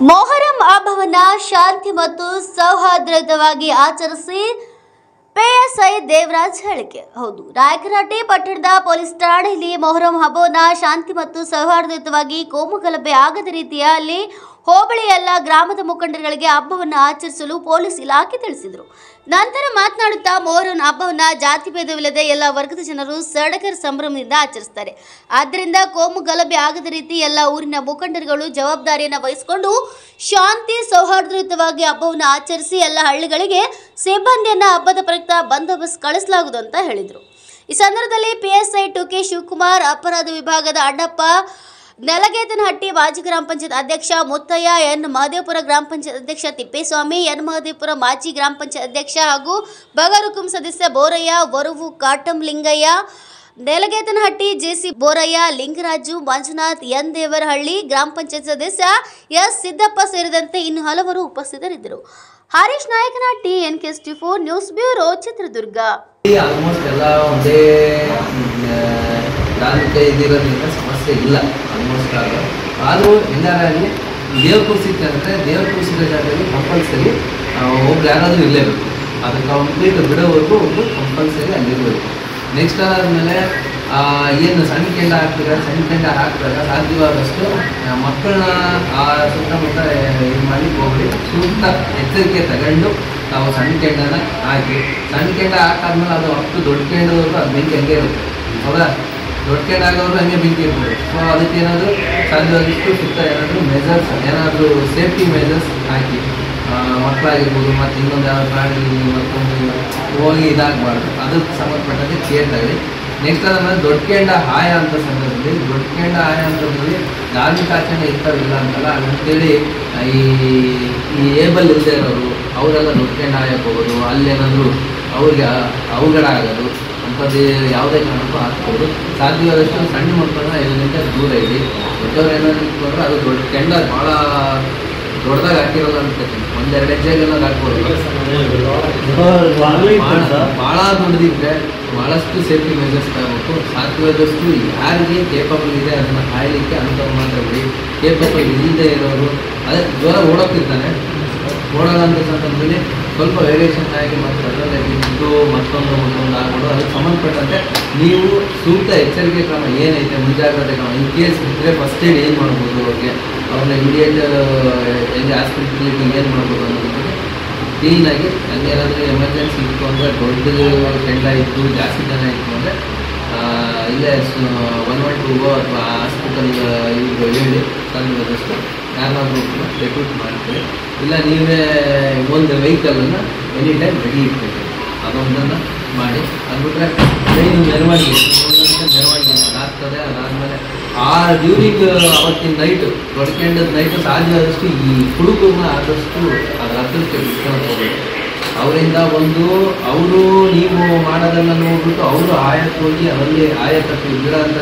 ಮೊಹರಂ ಹಬ್ಬವನ್ನ ಶಾಂತಿ ಮತ್ತು ಸೌಹಾರ್ದಯುತವಾಗಿ ಆಚರಿಸಿ ಪಿಎಸ್ಐ ದೇವರಾಜ್ ಹೇಳಿಕೆ. ಹೌದು ರಾಯಕರಹಟ್ಟಿ ಪಟ್ಟಣದ ಪೊಲೀಸ್ ಠಾಣೆಯಲ್ಲಿ ಮೊಹರಂ ಹಬ್ಬವನ್ನ ಶಾಂತಿ ಮತ್ತು ಸೌಹಾರ್ದಯುತವಾಗಿ ಕೋಮು ಗಲಭೆ ಆಗದ ರೀತಿಯಲ್ಲಿ ಹೋಬಳಿಯ ಎಲ್ಲ ಗ್ರಾಮದ ಮುಖಂಡರುಗಳಿಗೆ ಹಬ್ಬವನ್ನು ಆಚರಿಸಲು ಪೊಲೀಸ್ ಇಲಾಖೆ ತಿಳಿಸಿದರು. ನಂತರ ಮಾತನಾಡುತ್ತಾ ಮೊಹರಂ ಹಬ್ಬವನ್ನ ಜಾತಿ ಭೇದವಿಲ್ಲದೆ ಎಲ್ಲ ವರ್ಗದ ಜನರು ಸಡಗರ ಸಂಭ್ರಮದಿಂದ ಆಚರಿಸ್ತಾರೆ. ಆದ್ದರಿಂದ ಕೋಮು ಗಲಭೆ ಆಗದ ರೀತಿ ಎಲ್ಲ ಊರಿನ ಮುಖಂಡರುಗಳು ಜವಾಬ್ದಾರಿಯನ್ನು ವಹಿಸಿಕೊಂಡು ಶಾಂತಿ, ಸೌಹಾರ್ದಯುತವಾಗಿ ಹಬ್ಬವನ್ನು ಆಚರಿಸಿ ಎಲ್ಲ ಹಳ್ಳಿಗಳಿಗೆ ಸಿಬ್ಬಂದಿಯನ್ನು ಹಬ್ಬದ ಪ್ರಯುಕ್ತ ಬಂದೋಬಸ್ತ್ ಕಳಿಸಲಾಗುವುದು ಅಂತ ಹೇಳಿದರು. ಈ ಸಂದರ್ಭದಲ್ಲಿ ಪಿಎಸ್ಐ ಟು ಕೆ ಶಿವಕುಮಾರ್, ಅಪರಾಧ ವಿಭಾಗದ ಅಣ್ಣಪ್ಪ ನೆಲಗೇತನಹಟ್ಟಿ ಮಾಜಿ ಗ್ರಾಮ ಪಂಚಾಯತ್ ಅಧ್ಯಕ್ಷ ಮುತ್ತಯ್ಯ, ಎನ್ ಮಹದೇವಪುರ ಗ್ರಾಮ ಪಂಚಾಯತ್ ಅಧ್ಯಕ್ಷ ತಿಪ್ಪೇಸ್ವಾಮಿ, ಎನ್ ಮಹದೇವಪುರ ಮಾಜಿ ಗ್ರಾಮ ಪಂಚಾಯತ್ ಅಧ್ಯಕ್ಷ ಹಾಗೂ ಬಗರುಕುಂ ಸದಸ್ಯ Borayya, ವರುವು Katam Lingayya Nelagethanahatti J C Borayya, Lingaraju Manjunath, N Devarahalli ಗ್ರಾಮ ಪಂಚಾಯತ್ ಸದಸ್ಯ ಎಸ್ ಸಿದ್ದಪ್ಪ ಸೇರಿದಂತೆ ಇನ್ನು ಹಲವರು ಉಪಸ್ಥಿತರಿದ್ದರು. Harish Nayakanahatti N K four news bureau Chitradurga. ಧಾರ್ಮಿಕ ಇದಿರೋದ್ರಿಂದ ಸಮಸ್ಯೆ ಇಲ್ಲ ಆಲ್ಮೋಸ್ಟ್ ಆಗ. ಆದರೂ ಎಲ್ಲರಾಗಲಿ ದೇವ್ರ ಕೂರಿಸಿತ್ತು ಅಂದರೆ ದೇವ್ರ ಕೂರಿಸಿದ ಜಾಗದಲ್ಲಿ ಕಂಪಲ್ಸರಿ ಒಬ್ರು ಯಾರಾದರೂ ಇರಲೇಬೇಕು. ಅದು ಕಂಪ್ಲೀಟ್ ಬಿಡೋವರೆಗೂ ಒಬ್ಬರು ಕಂಪಲ್ಸರಿ ಅಲ್ಲಿರಬೇಕು ನೆಕ್ಸ್ಟ್ ಅದಾದಮೇಲೆ ಏನು ಸಣ್ಣ ಕೆಂಡ ಹಾಕ್ತಾರೆ? ಸಣ್ಣ ಕೆಂಡ ಹಾಕಿದಾಗ ಸಾಧ್ಯವಾದಷ್ಟು ಮಕ್ಕಳನ್ನ, ಆ, ಸುತ್ತಮುತ್ತ ಇದು ಮಾಡಿ ಹೋಗ್ಬಿಡಿ. ಸೂಕ್ತ ಎಚ್ಚರಿಕೆ ತಗೊಂಡು ನಾವು ಸಣ್ಣ ಕೆಂಡನ ಹಾಕಿ. ಸಣ್ಣ ಕೆಂಡ ಹಾಕಾದ್ಮೇಲೆ ಅದು ಅಷ್ಟು ದೊಡ್ಡ ಕೆಂಡವರೆಗೂ ಅದು ಬೆಂಕಿ ಹಂಗೆ ಇರುತ್ತೆ. ಹೌದಾ? ದೊಡ್ಡ ಆಗೋರು ಹಂಗೆ ಬೆಂಕಿ ಸೊ ಅದಕ್ಕೆ ಏನಾದರೂ ಸಾಧ್ಯವಾದಷ್ಟು ಸುತ್ತ ಏನಾದರೂ ಮೆಜರ್ಸ್ ಏನಾದರೂ ಸೇಫ್ಟಿ ಮೆಜರ್ಸ್ ಹಾಕಿ ಮಕ್ಕಳಾಗಿರ್ಬೋದು ಮತ್ತು ಇನ್ನೊಂದು ಯಾವ ಪ್ರಾಣಿ ಮತ್ತೊಂದು ಹೋಗಿ ಇದಾಗಬಾರ್ದು. ಅದಕ್ಕೆ ಸಂಬಂಧಪಟ್ಟಂತೆ ಕೇರ್ ತಗೊಳ್ಳಿ ನೆಕ್ಸ್ಟ್ ಅದಾದ್ಮೇಲೆ ದೊಡ್ಡ ಹಾಯ ಅಂತ ಸಂದರ್ಭದಲ್ಲಿ ದೊಡ್ಡ ಕೆಂಡ ಹಾಯ ಅಂತಂದ್ರೆ ಧಾರ್ಮಿಕ ಆಚರಣೆ ಇರ್ತಾವಿಲ್ಲ ಅಂತಲ್ಲ ಅಂತೇಳಿ ಈ ಈ ಏಬಲ್ ಇಲ್ಲದೆ ಇರೋರು, ಅವರೆಲ್ಲ ದೊಡ್ಡ ಹಾಯಕ್ಕೆ ಹೋಗೋದು ಅಲ್ಲೇನಾದರೂ ಅವ್ರಿಗೆ ಅವಘಡ ಆಗೋದು ಅಂಥದ್ದು ಯಾವುದೇ ಕಾರಣಕ್ಕೂ ಹಾಕ್ಬೋದು. ಸಾಧ್ಯವಾದಷ್ಟು ಸಣ್ಣ ಮಕ್ಕಳನ್ನ ಎಲ್ಲಿಂದ ದೂರ ಇಡಿ. ದೊಡ್ಡವ್ರು ಏನಾದ್ರು ಇಟ್ಕೊಂಡ್ರೆ ಅದು ದೊಡ್ಡ ಕೆಂಡ ಭಾಳ ದೊಡ್ಡದಾಗಿ ಹಾಕಿರಲ್ಲ ಅಂತ ಒಂದೆರಡು ಹೆಜ್ಜೆಗೆಲ್ಲ ಹಾಕ್ಬೋದು. ಭಾಳ ದೊಡ್ಡದಿದ್ರೆ ಭಾಳಷ್ಟು ಸೇಫ್ಟಿ ಮೆಜರ್ಸ್ ತಗೋಬೇಕು. ಸಾಧ್ಯವಾದಷ್ಟು ಯಾರಿಗೆ ಕೇಪಬಲ್ ಇದೆ ಅದನ್ನು ಕಾಯಲಿಕ್ಕೆ ಅಂತ ಮಾತ್ರ ಬಿಡಿ. ಕೇಪಬಲ್ ಇಲ್ಲದೆ ಇರೋರು. ಅದೇ ಜ್ವರ ಓಡೋಕ್ಕಿರ್ತಾನೆ ಓಡೋದಂತ ಅಂತ ಸಂದರ್ಭದಲ್ಲಿ ಸ್ವಲ್ಪ ವೇರಿಯೇಷನ್ ಆಗಿ ಬಿದ್ದು ಮತ್ತೊಂದು ಮತ್ತೊಂದು ಆಗ್ಬೋದು ಅದಕ್ಕೆ ಸಂಬಂಧಪಟ್ಟಂತೆ ನೀವು ಸೂಕ್ತ ಎಚ್ಚರಿಕೆ ಕ್ರಮ ಏನೈತೆ, ಮುಂಜಾಗ್ರತೆ ಕ್ರಮ ಇನ್ ಕೇಸ್ ಇದ್ದರೆ ಫಸ್ಟ್ ಏಡ್ ಏನು ಮಾಡ್ಬೋದು ಅವ್ರಿಗೆ? ಅವ್ರನ್ನ ಇಮಿಡಿಯೇಟ್ ಎಲ್ಲಿ ಹಾಸ್ಪಿಟ್ಲಿಗೆ ಏನು ಮಾಡ್ಬೋದು ಅನ್ನೋದ್ರ ಬಗ್ಗೆ ಕ್ಲೀನಾಗಿ ಅಲ್ಲೇನಾದರೂ ಎಮರ್ಜೆನ್ಸಿ ಇತ್ತು ಅಂದರೆ ದೊಡ್ಡ ಕೆಂಡ ಇತ್ತು ಜಾಸ್ತಿ ಜನ ಇತ್ತು ಅಂದರೆ ಇಲ್ಲೇ ಒನ್ ಒನ್ ಟೂಗೋ ಅಥವಾ ಹಾಸ್ಪಿಟಲ್ ಇವ್ರಿಗೆ ಹೇಳಿ ತಂದಷ್ಟು ಯಾರಾದರೂ ರೆಕ್ರೂಟ್ ಮಾಡ್ತೀವಿ. ಇಲ್ಲ ನೀವೇ ಒಂದು ವೆಹಿಕಲನ್ನು ಎನಿ ಟೈಮ್ ರೆಡಿ ಇಟ್ಬೇಕು ಅದೊಂದನ್ನು ಮಾಡಿ, ಅದ್ಬಿಟ್ರೆ ಟ್ರೈನ್ ಮೆರವಣಿಗೆ ಮೆರವಣಿಗೆ ಅದಾಗ್ತದೆ, ಅದಾದಮೇಲೆ ಆ ಡ್ಯೂರಿಂಗ್ ಅವತ್ತಿನ ನೈಟು ದೊಡ್ಕೊಂಡದ ನೈಟು ಸಾಧ್ಯವಾದಷ್ಟು ಈ ಕುಡುಕನ್ನ ಆದಷ್ಟು ಅದ್ರ ಹತ್ರಕ್ಕೆ ಬಿಟ್ಕೊಂಡು ಹೋಗಬೇಕು. ಅವರಿಂದ ಒಂದು ಅವರು ನೀವು ಮಾಡೋದನ್ನು ನೋಡ್ಬಿಟ್ಟು ಅವರು ಆಯಕ್ಕೆ ಹೋಗಿ ಅವರಲ್ಲಿ ಆಯಕ್ಕೆ ಬಿಡೋ ಅಂತ